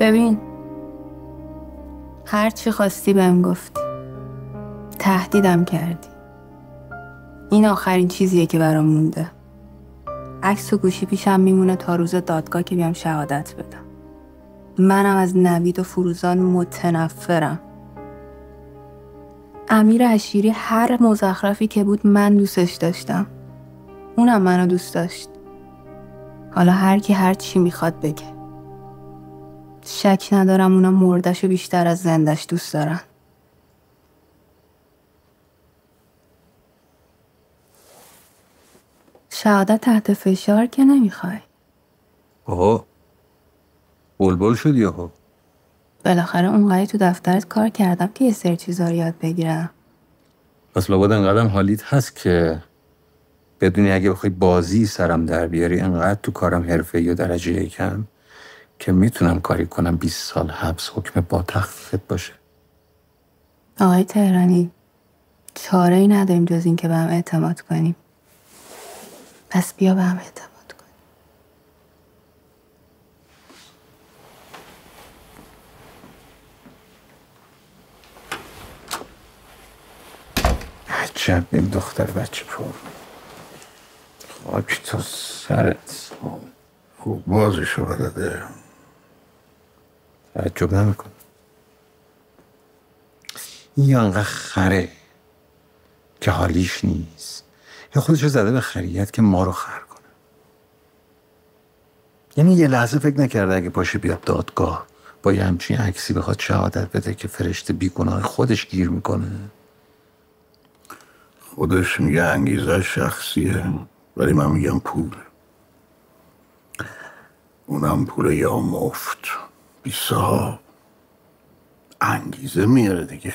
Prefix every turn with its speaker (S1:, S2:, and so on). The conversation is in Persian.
S1: ببین هر چی خواستی بهم گفتی تهدیدم کردی. این آخرین چیزیه که برام مونده. عکس و گوشی پیشم میمونه تا روز دادگاه که بیام شهادت بدم. منم از نوید و فروزان متنفرم. امیر عشیری هر مزخرفی که بود من دوستش داشتم. اونم منو دوست داشت. حالا هر کی هر چی می‌خواد بگه. شک ندارم اونا مردش و بیشتر از زندش دوست دارن. شهادت تحت فشار که نمی‌خوای.
S2: آها. بلبل شدی آقا
S1: بالاخره اونقدر تو دفترت کار کردم که یه سری چیزا رو یاد بگیرم.
S2: پس لابد انقدرم حالیت هست که بدونی اگه بخوای بازی سرم در بیاری انقدر تو کارم حرفه یا درجه یکم. که می‌تونم کاری کنم 20 سال حبس حکم با تخفیفت باشه.
S1: آقای تهرانی چاره ای نداریم جز این که به هم اعتماد کنیم. پس بیا به هم اعتماد کنیم.
S2: عجب این دختر بچه پر. خاک تو سرت
S3: خوب بازشو بلده
S2: تعجب نمیکن این یا انقدر خره که حالیش نیست. یا خودشو زده به خریت که ما رو خر کنه. یعنی یه لحظه فکر نکرده اگه پاشه بیاد دادگاه با یه همچین عکسی بخواد شهادت بده که فرشته بیگناه خودش گیر می‌کنه.
S3: خودش میگه انگیزه شخصیه ولی من میگم پول. اونم پول یا مفت. صاحب انگیزه میاره دیگه.